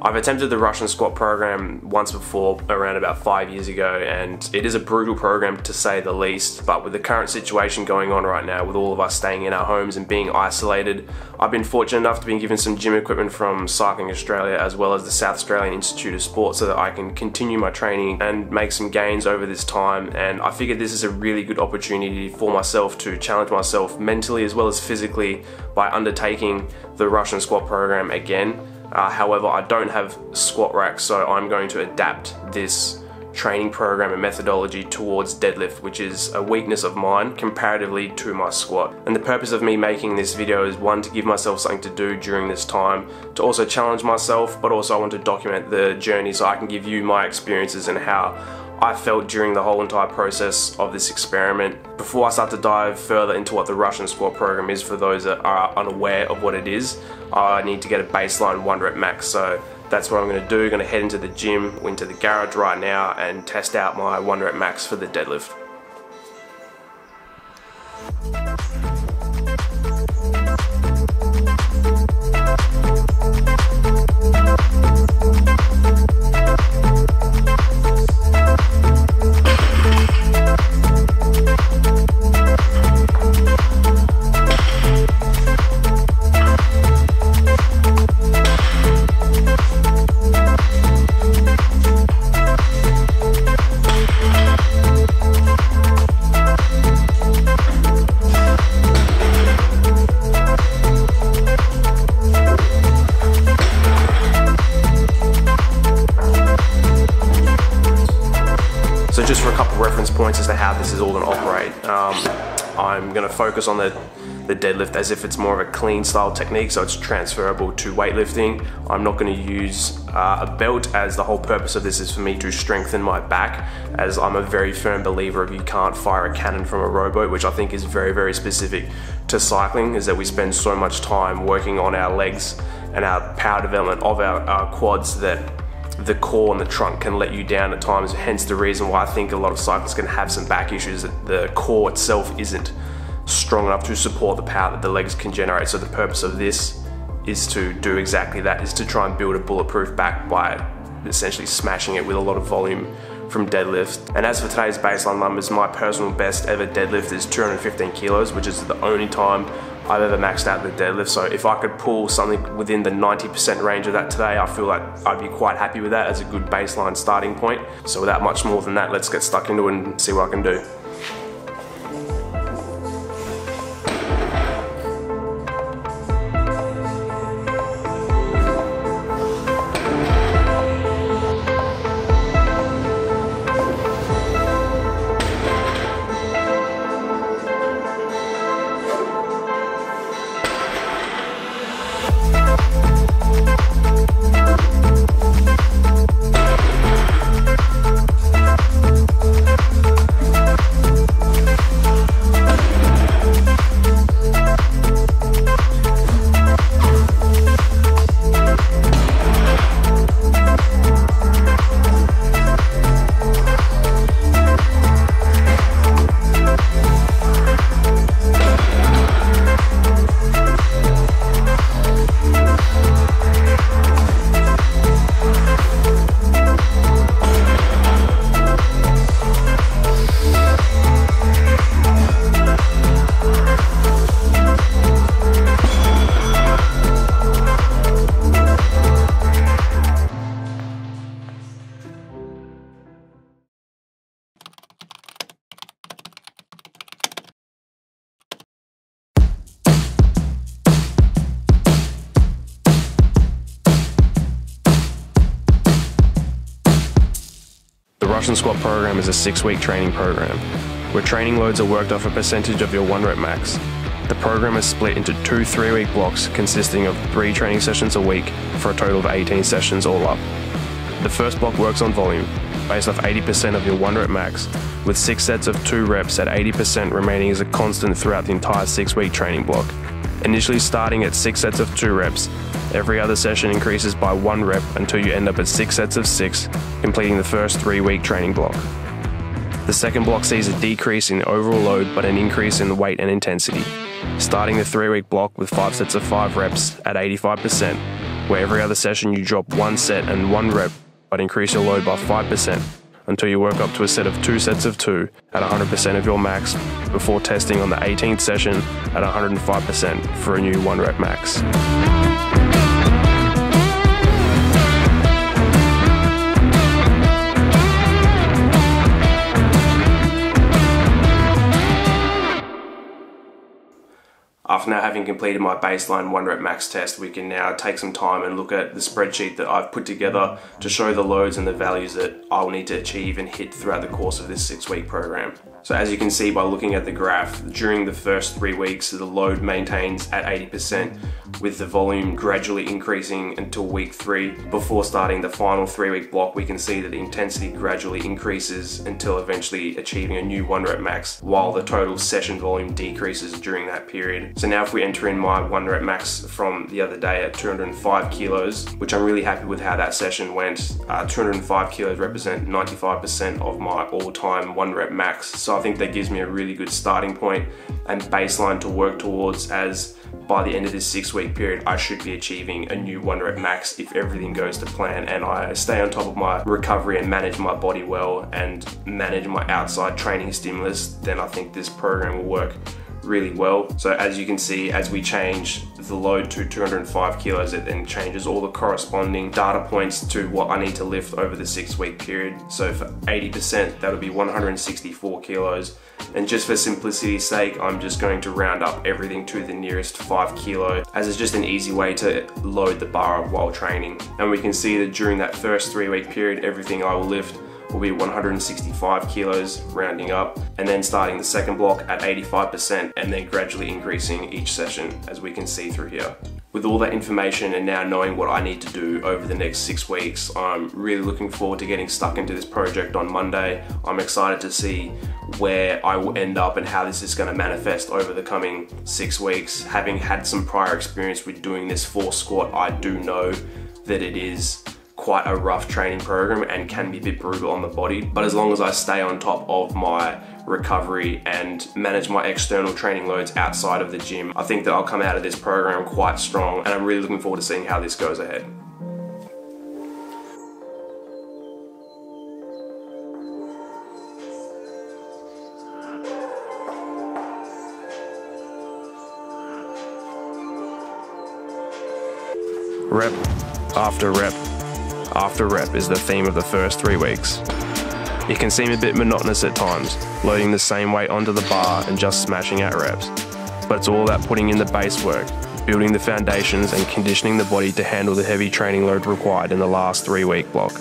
I've attempted the Russian squat program once before, around about five years ago, and it is a brutal program to say the least. But with the current situation going on right now, with all of us staying in our homes and being isolated, I've been fortunate enough to be given some gym equipment from Cycling Australia as well as the South Australian Institute of Sport so that I can continue my training and make some gains over this time. And I figured this is a really good opportunity for myself to challenge myself mentally as well as physically by undertaking the Russian squat program again. Uh, however, I don't have squat racks, so I'm going to adapt this training program and methodology towards deadlift, which is a weakness of mine comparatively to my squat. And the purpose of me making this video is one, to give myself something to do during this time, to also challenge myself, but also I want to document the journey so I can give you my experiences and how I felt during the whole entire process of this experiment. Before I start to dive further into what the Russian squat program is for those that are unaware of what it is, I need to get a baseline one rep max. So that's what I'm going to do. I'm going to head into the gym, into the garage right now and test out my one rep max for the deadlift. Is all going to operate, um, I'm going to focus on the, the deadlift as if it's more of a clean style technique, so it's transferable to weightlifting. I'm not going to use uh, a belt as the whole purpose of this is for me to strengthen my back, as I'm a very firm believer of you can't fire a cannon from a rowboat, which I think is very, very specific to cycling, is that we spend so much time working on our legs and our power development of our, our quads that the core and the trunk can let you down at times, hence the reason why I think a lot of cyclists can have some back issues that the core itself isn't strong enough to support the power that the legs can generate. So the purpose of this is to do exactly that, is to try and build a bulletproof back by essentially smashing it with a lot of volume from deadlift. And as for today's baseline numbers, my personal best ever deadlift is 215 kilos, which is the only time I've ever maxed out the deadlift. So if I could pull something within the 90% range of that today, I feel like I'd be quite happy with that as a good baseline starting point. So without much more than that, let's get stuck into it and see what I can do. Russian Squat program is a six week training program where training loads are worked off a percentage of your one rep max. The program is split into two three week blocks consisting of three training sessions a week for a total of 18 sessions all up. The first block works on volume, based off 80% of your one rep max, with six sets of two reps at 80% remaining as a constant throughout the entire six week training block. Initially starting at six sets of two reps, every other session increases by one rep until you end up at six sets of six, completing the first three week training block. The second block sees a decrease in the overall load but an increase in the weight and intensity. Starting the three week block with five sets of five reps at 85%, where every other session you drop one set and one rep, but increase your load by 5% until you work up to a set of two sets of two at 100% of your max before testing on the 18th session at 105% for a new one rep max. After now having completed my baseline one rep max test, we can now take some time and look at the spreadsheet that I've put together to show the loads and the values that I'll need to achieve and hit throughout the course of this six week program. So as you can see by looking at the graph, during the first three weeks, the load maintains at 80% with the volume gradually increasing until week three. Before starting the final three week block, we can see that the intensity gradually increases until eventually achieving a new one rep max while the total session volume decreases during that period. So now if we enter in my one rep max from the other day at 205 kilos, which I'm really happy with how that session went. Uh, 205 kilos represent 95% of my all time one rep max. So I think that gives me a really good starting point and baseline to work towards as by the end of this six week period, I should be achieving a new one rep max if everything goes to plan and I stay on top of my recovery and manage my body well and manage my outside training stimulus, then I think this program will work really well. So as you can see, as we change the load to 205 kilos, it then changes all the corresponding data points to what I need to lift over the six week period. So for 80%, that'll be 164 kilos. And just for simplicity's sake, I'm just going to round up everything to the nearest five kilo as it's just an easy way to load the bar while training. And we can see that during that first three week period, everything I will lift will be 165 kilos rounding up and then starting the second block at 85% and then gradually increasing each session as we can see through here. With all that information and now knowing what I need to do over the next six weeks, I'm really looking forward to getting stuck into this project on Monday. I'm excited to see where I will end up and how this is going to manifest over the coming six weeks. Having had some prior experience with doing this for squat, I do know that it is quite a rough training program and can be a bit brutal on the body. But as long as I stay on top of my recovery and manage my external training loads outside of the gym, I think that I'll come out of this program quite strong and I'm really looking forward to seeing how this goes ahead. Rep after rep after rep is the theme of the first three weeks. It can seem a bit monotonous at times, loading the same weight onto the bar and just smashing out reps. But it's all about putting in the base work, building the foundations and conditioning the body to handle the heavy training load required in the last three week block.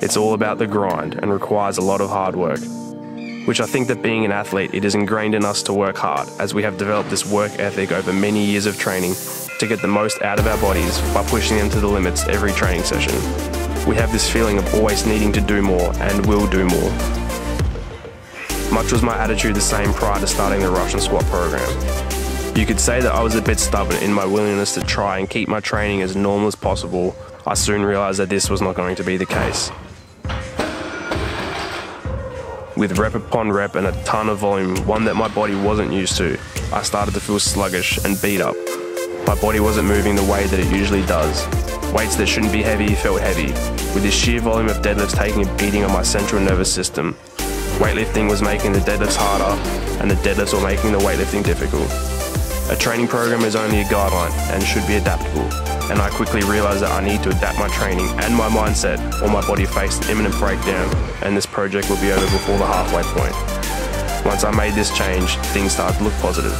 It's all about the grind and requires a lot of hard work. Which I think that being an athlete, it is ingrained in us to work hard, as we have developed this work ethic over many years of training to get the most out of our bodies by pushing them to the limits every training session. We have this feeling of always needing to do more and will do more. Much was my attitude the same prior to starting the Russian squat program. You could say that I was a bit stubborn in my willingness to try and keep my training as normal as possible. I soon realised that this was not going to be the case. With rep upon rep and a ton of volume, one that my body wasn't used to, I started to feel sluggish and beat up. My body wasn't moving the way that it usually does. Weights that shouldn't be heavy felt heavy, with this sheer volume of deadlifts taking a beating on my central nervous system. Weightlifting was making the deadlifts harder, and the deadlifts were making the weightlifting difficult. A training program is only a guideline and should be adaptable, and I quickly realised that I need to adapt my training and my mindset or my body faced imminent breakdown, and this project would be over before the halfway point. Once I made this change, things started to look positive.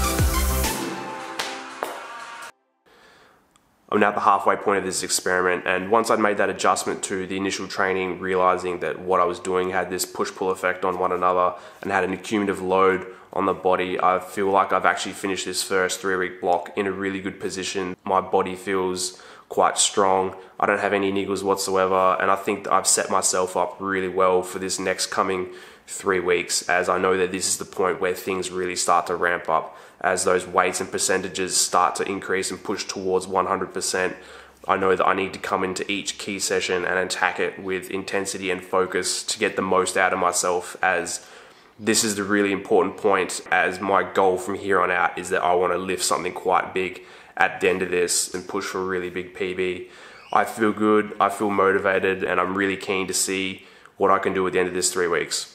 I'm now at the halfway point of this experiment, and once I'd made that adjustment to the initial training, realizing that what I was doing had this push pull effect on one another and had an accumulative load on the body, I feel like I've actually finished this first three week block in a really good position. My body feels quite strong. I don't have any niggles whatsoever, and I think I've set myself up really well for this next coming three weeks, as I know that this is the point where things really start to ramp up as those weights and percentages start to increase and push towards 100%. I know that I need to come into each key session and attack it with intensity and focus to get the most out of myself as this is the really important point as my goal from here on out is that I want to lift something quite big at the end of this and push for a really big PB. I feel good, I feel motivated, and I'm really keen to see what I can do at the end of this three weeks.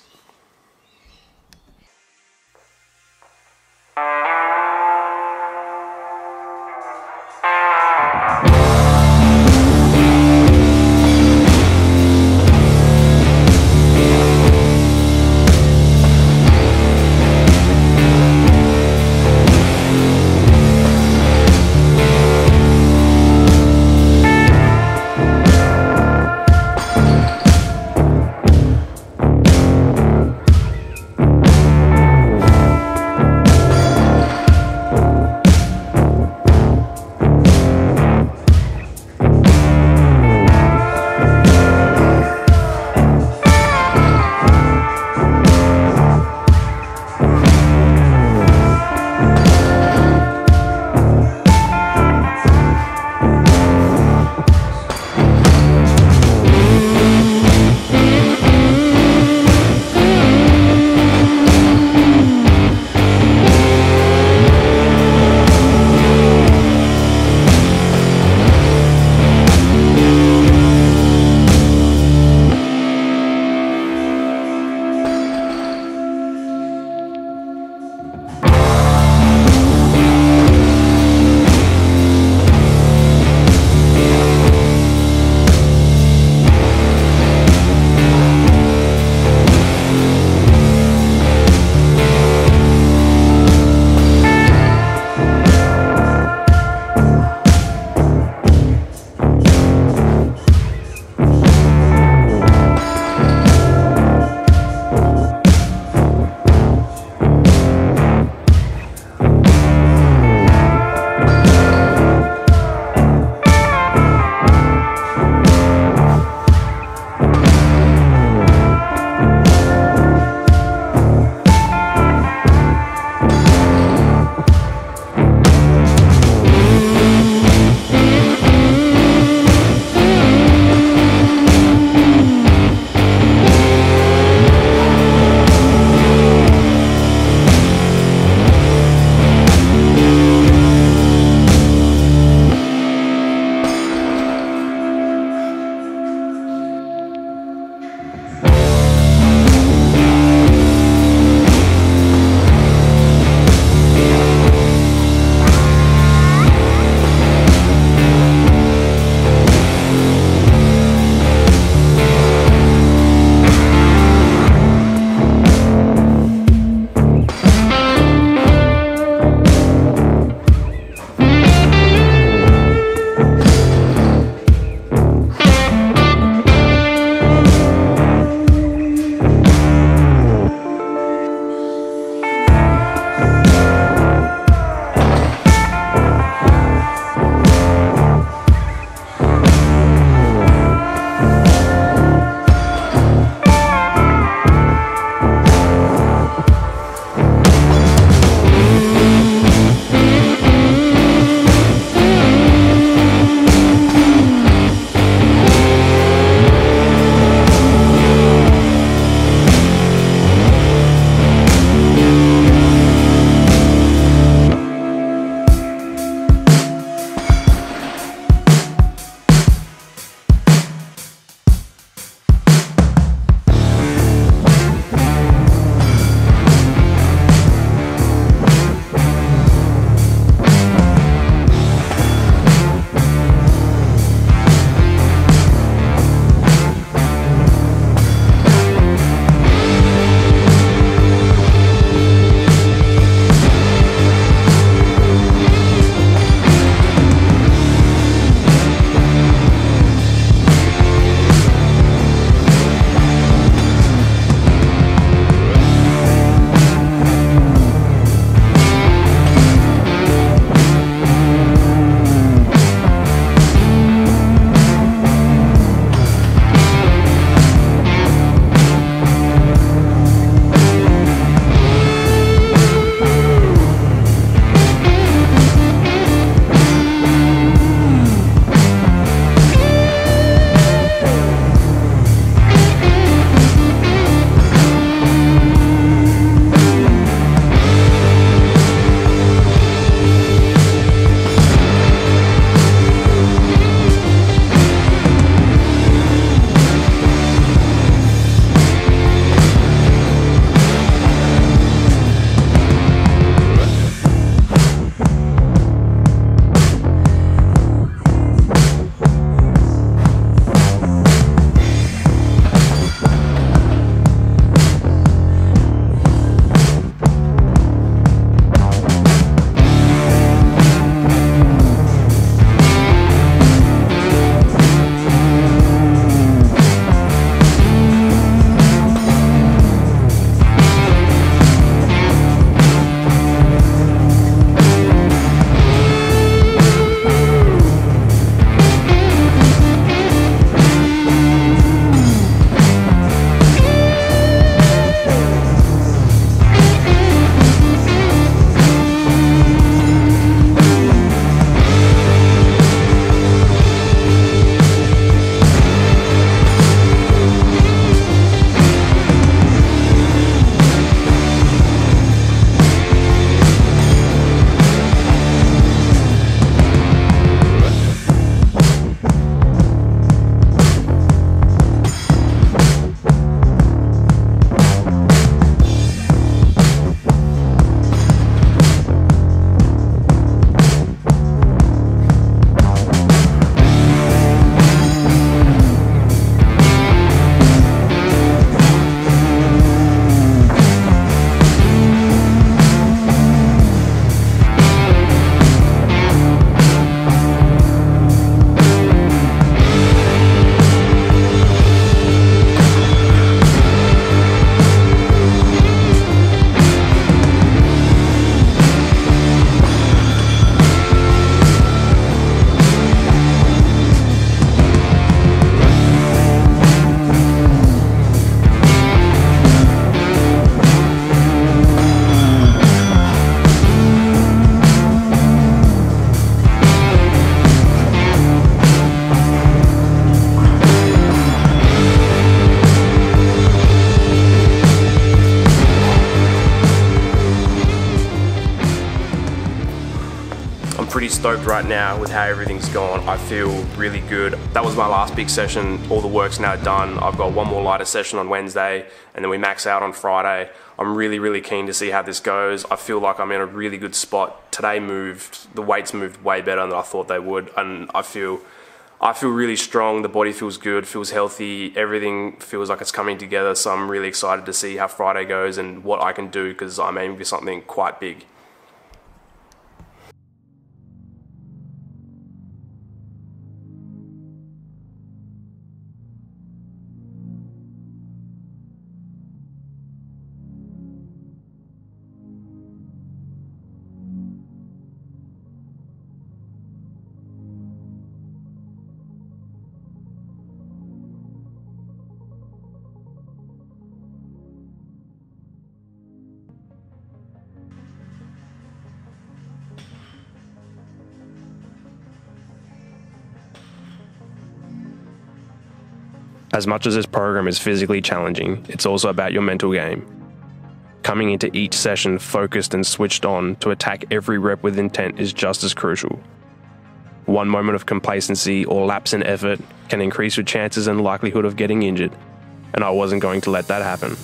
Stoked right now with how everything's gone. I feel really good. That was my last big session. All the work's now done. I've got one more lighter session on Wednesday and then we max out on Friday. I'm really, really keen to see how this goes. I feel like I'm in a really good spot. Today moved, the weights moved way better than I thought they would and I feel I feel really strong. The body feels good, feels healthy. Everything feels like it's coming together. So I'm really excited to see how Friday goes and what I can do because I'm aiming for something quite big. As much as this program is physically challenging, it's also about your mental game. Coming into each session focused and switched on to attack every rep with intent is just as crucial. One moment of complacency or lapse in effort can increase your chances and likelihood of getting injured, and I wasn't going to let that happen.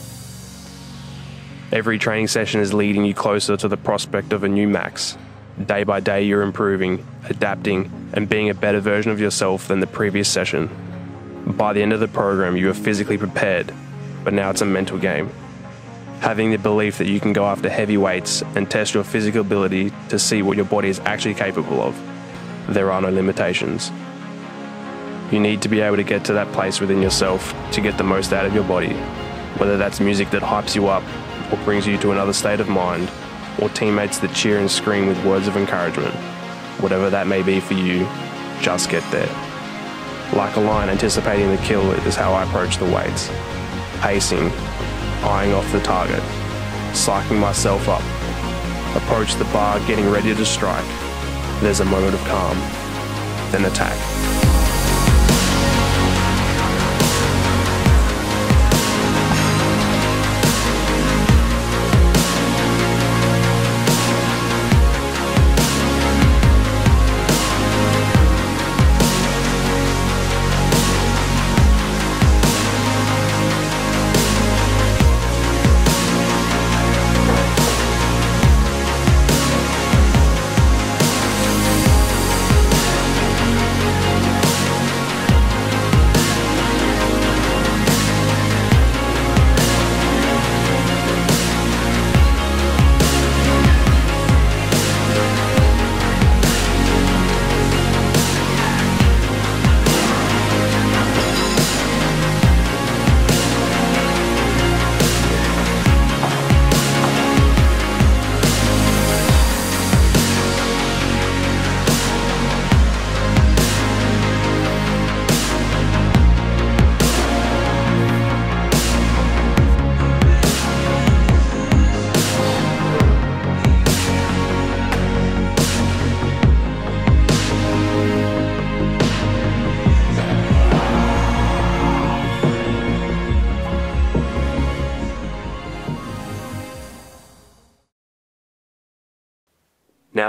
Every training session is leading you closer to the prospect of a new max. Day by day, you're improving, adapting, and being a better version of yourself than the previous session. By the end of the program, you are physically prepared, but now it's a mental game. Having the belief that you can go after heavy weights and test your physical ability to see what your body is actually capable of. There are no limitations. You need to be able to get to that place within yourself to get the most out of your body, whether that's music that hypes you up or brings you to another state of mind, or teammates that cheer and scream with words of encouragement. Whatever that may be for you, just get there. Like a lion anticipating the kill is how I approach the weights. Pacing, eyeing off the target, psyching myself up. Approach the bar getting ready to strike. There's a moment of calm, then attack.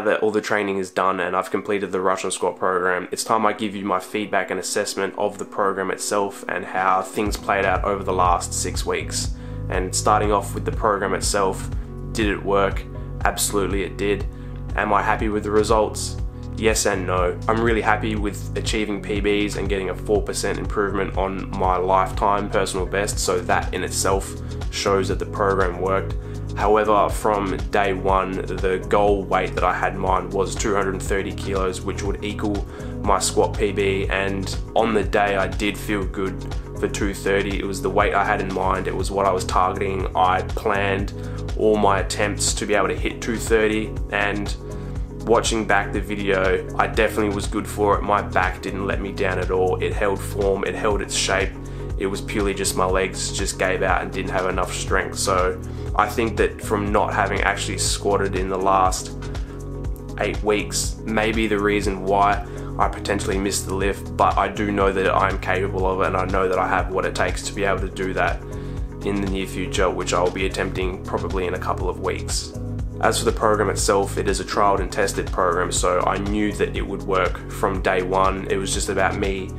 That all the training is done and I've completed the Russian squat program, it's time I give you my feedback and assessment of the program itself and how things played out over the last six weeks. And starting off with the program itself, did it work? Absolutely it did. Am I happy with the results? Yes and no. I'm really happy with achieving PBs and getting a 4% improvement on my lifetime personal best, so that in itself shows that the program worked. However, from day one, the goal weight that I had in mind was 230 kilos, which would equal my squat PB. And on the day, I did feel good for 230. It was the weight I had in mind, it was what I was targeting. I planned all my attempts to be able to hit 230 and watching back the video, I definitely was good for it. My back didn't let me down at all. It held form, it held its shape. It was purely just my legs just gave out and didn't have enough strength. So I think that from not having actually squatted in the last eight weeks may be the reason why I potentially missed the lift, but I do know that I'm capable of it and I know that I have what it takes to be able to do that in the near future, which I will be attempting probably in a couple of weeks. As for the program itself, it is a tried and tested program, so I knew that it would work from day one. It was just about me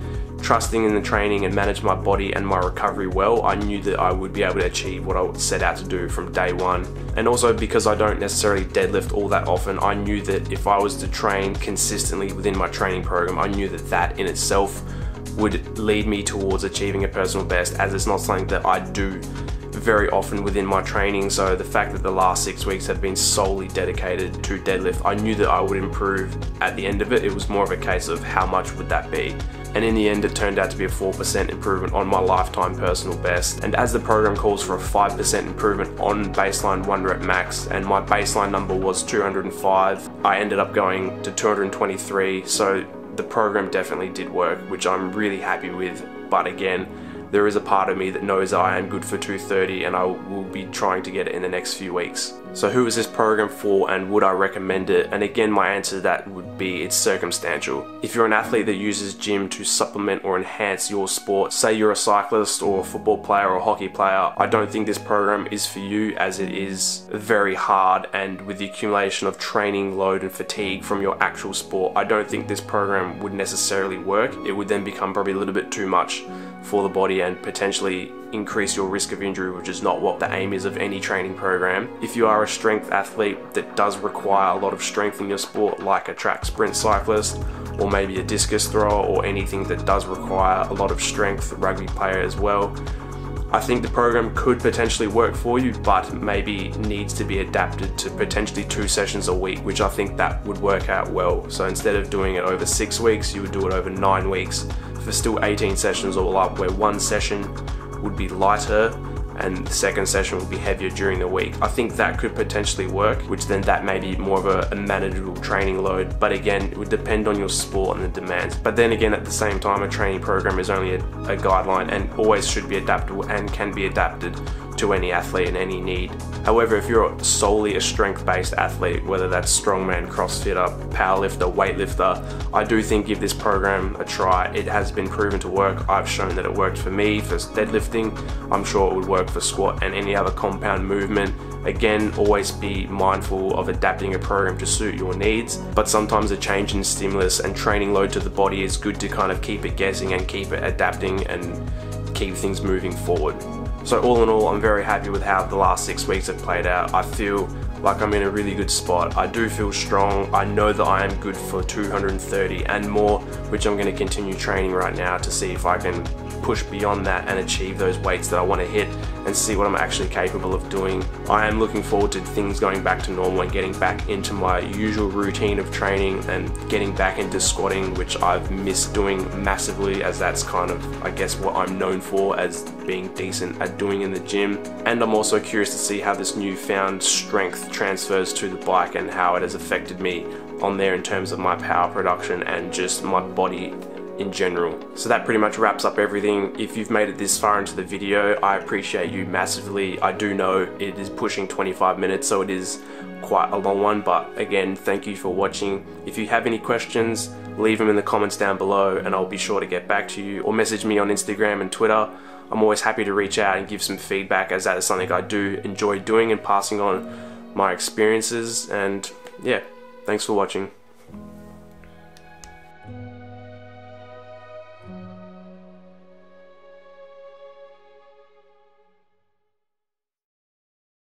trusting in the training and manage my body and my recovery well, I knew that I would be able to achieve what I set out to do from day one. And also because I don't necessarily deadlift all that often, I knew that if I was to train consistently within my training program, I knew that that in itself would lead me towards achieving a personal best as it's not something that I do very often within my training. So the fact that the last six weeks have been solely dedicated to deadlift, I knew that I would improve at the end of it. It was more of a case of how much would that be and in the end it turned out to be a 4% improvement on my lifetime personal best. And as the program calls for a 5% improvement on baseline 1 rep max, and my baseline number was 205, I ended up going to 223, so the program definitely did work, which I'm really happy with. But again, there is a part of me that knows I am good for 230 and I will be trying to get it in the next few weeks. So who is this program for and would I recommend it? And again, my answer to that would be it's circumstantial. If you're an athlete that uses gym to supplement or enhance your sport, say you're a cyclist or a football player or a hockey player, I don't think this program is for you as it is very hard and with the accumulation of training load and fatigue from your actual sport, I don't think this program would necessarily work. It would then become probably a little bit too much for the body and potentially increase your risk of injury, which is not what the aim is of any training program. If you are a strength athlete that does require a lot of strength in your sport, like a track sprint cyclist, or maybe a discus thrower, or anything that does require a lot of strength, rugby player as well, I think the program could potentially work for you, but maybe needs to be adapted to potentially two sessions a week, which I think that would work out well. So instead of doing it over six weeks, you would do it over nine weeks for still 18 sessions all up, where one session would be lighter and the second session would be heavier during the week. I think that could potentially work, which then that may be more of a, a, manageable training load. But again, it would depend on your sport and the demands. But then again, at the same time, a training program is only a, a guideline and always should be adaptable and can be adapted to any athlete in any need. However, if you're solely a strength based athlete, whether that's strongman, crossfitter, powerlifter, weightlifter, I do think give this program a try. It has been proven to work. I've shown that it worked for me for deadlifting. I'm sure it would work for squat and any other compound movement. Again, always be mindful of adapting a program to suit your needs, but sometimes a change in stimulus and training load to the body is good to kind of keep it guessing and keep it adapting and keep things moving forward. So all in all, I'm very happy with how the last six weeks have played out. I feel like I'm in a really good spot. I do feel strong. I know that I am good for 230 and more, which I'm going to continue training right now to see if I can push beyond that and achieve those weights that I want to hit and see what I'm actually capable of doing. I am looking forward to things going back to normal and getting back into my usual routine of training and getting back into squatting, which I've missed doing massively as that's kind of, I guess, what I'm known for as being decent at doing in the gym. And I'm also curious to see how this newfound strength transfers to the bike and how it has affected me on there in terms of my power production and just my body in general. So that pretty much wraps up everything. If you've made it this far into the video, I appreciate you massively. I do know it is pushing 25 minutes, so it is quite a long one, but again, thank you for watching. If you have any questions, leave them in the comments down below and I'll be sure to get back to you or message me on Instagram and Twitter. I'm always happy to reach out and give some feedback as that is something I do enjoy doing and passing on my experiences and yeah, thanks for watching.